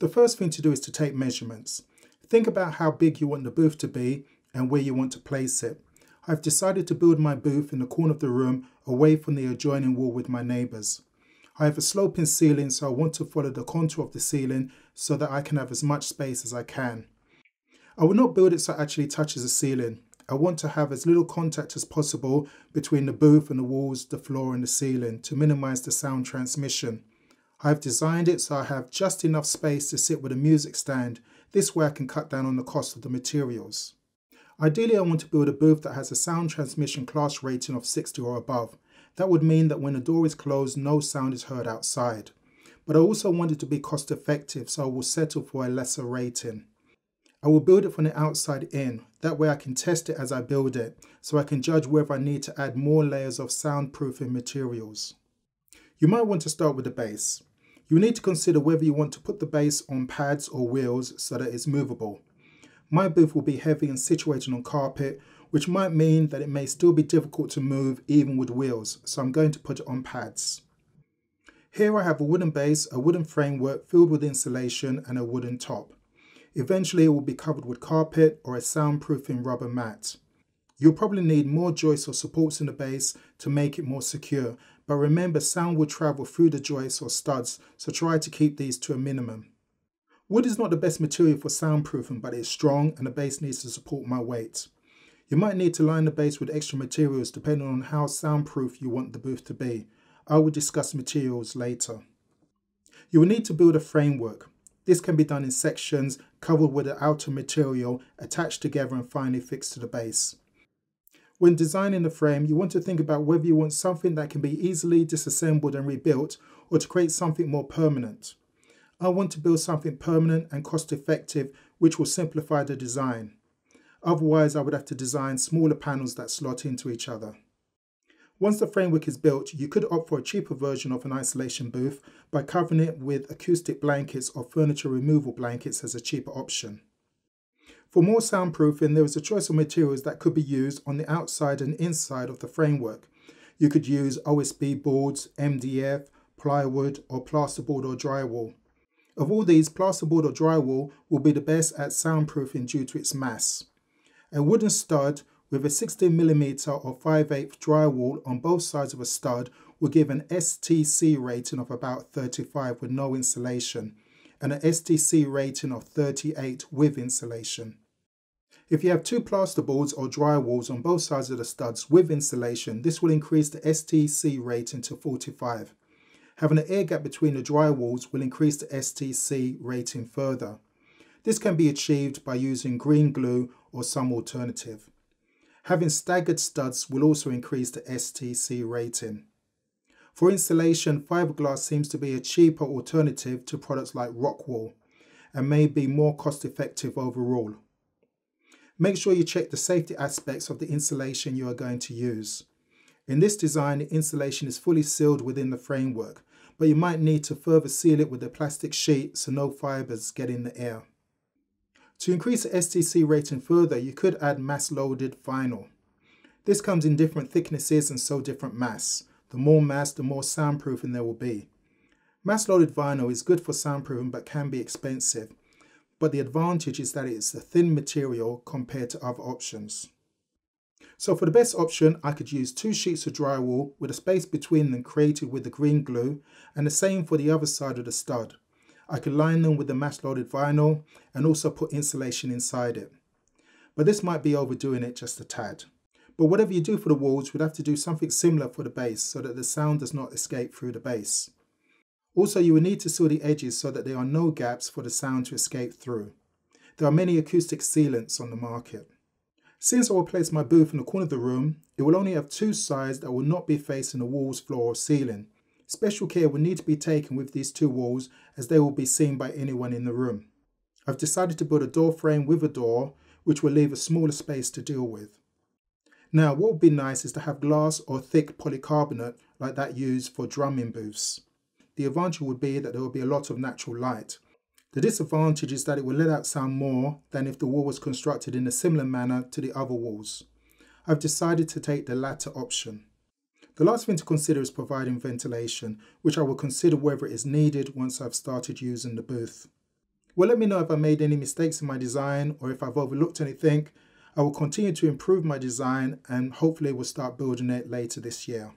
The first thing to do is to take measurements. Think about how big you want the booth to be and where you want to place it. I've decided to build my booth in the corner of the room away from the adjoining wall with my neighbours. I have a sloping ceiling so I want to follow the contour of the ceiling so that I can have as much space as I can. I will not build it so it actually touches the ceiling. I want to have as little contact as possible between the booth and the walls, the floor and the ceiling to minimise the sound transmission. I have designed it so I have just enough space to sit with a music stand. This way I can cut down on the cost of the materials. Ideally, I want to build a booth that has a sound transmission class rating of 60 or above. That would mean that when the door is closed, no sound is heard outside. But I also want it to be cost effective, so I will settle for a lesser rating. I will build it from the outside in. That way I can test it as I build it, so I can judge whether I need to add more layers of soundproofing materials. You might want to start with the base. You need to consider whether you want to put the base on pads or wheels so that it's movable. My booth will be heavy and situated on carpet, which might mean that it may still be difficult to move even with wheels, so I'm going to put it on pads. Here I have a wooden base, a wooden framework filled with insulation and a wooden top. Eventually it will be covered with carpet or a soundproofing rubber mat. You'll probably need more joists or supports in the base to make it more secure, but remember sound will travel through the joists or studs, so try to keep these to a minimum. Wood is not the best material for soundproofing, but it's strong and the base needs to support my weight. You might need to line the base with extra materials depending on how soundproof you want the booth to be. I will discuss materials later. You will need to build a framework. This can be done in sections, covered with the outer material, attached together and finally fixed to the base. When designing the frame, you want to think about whether you want something that can be easily disassembled and rebuilt or to create something more permanent. I want to build something permanent and cost effective which will simplify the design. Otherwise, I would have to design smaller panels that slot into each other. Once the framework is built, you could opt for a cheaper version of an isolation booth by covering it with acoustic blankets or furniture removal blankets as a cheaper option. For more soundproofing, there is a choice of materials that could be used on the outside and inside of the framework. You could use OSB boards, MDF, plywood, or plasterboard or drywall. Of all these, plasterboard or drywall will be the best at soundproofing due to its mass. A wooden stud with a 16mm or 5 8 drywall on both sides of a stud will give an STC rating of about 35 with no insulation and an STC rating of 38 with insulation. If you have two plasterboards or drywalls on both sides of the studs with insulation, this will increase the STC rating to 45. Having an air gap between the drywalls will increase the STC rating further. This can be achieved by using green glue or some alternative. Having staggered studs will also increase the STC rating. For insulation, fiberglass seems to be a cheaper alternative to products like Rockwool and may be more cost effective overall. Make sure you check the safety aspects of the insulation you are going to use. In this design, the insulation is fully sealed within the framework, but you might need to further seal it with a plastic sheet so no fibers get in the air. To increase the STC rating further, you could add mass-loaded vinyl. This comes in different thicknesses and so different mass. The more mass, the more soundproofing there will be. Mass-loaded vinyl is good for soundproofing but can be expensive, but the advantage is that it's a thin material compared to other options. So for the best option, I could use two sheets of drywall with a space between them created with the green glue and the same for the other side of the stud. I could line them with the mass loaded vinyl and also put insulation inside it. But this might be overdoing it just a tad. But whatever you do for the walls, we'd have to do something similar for the base so that the sound does not escape through the base. Also, you will need to seal the edges so that there are no gaps for the sound to escape through. There are many acoustic sealants on the market. Since I will place my booth in the corner of the room, it will only have two sides that will not be facing the walls, floor or ceiling. Special care will need to be taken with these two walls as they will be seen by anyone in the room. I've decided to build a door frame with a door which will leave a smaller space to deal with. Now what would be nice is to have glass or thick polycarbonate like that used for drumming booths. The advantage would be that there would be a lot of natural light the disadvantage is that it will let out sound more than if the wall was constructed in a similar manner to the other walls. I've decided to take the latter option. The last thing to consider is providing ventilation, which I will consider whether it is needed once I've started using the booth. Well, let me know if I made any mistakes in my design or if I've overlooked anything. I will continue to improve my design and hopefully we'll start building it later this year.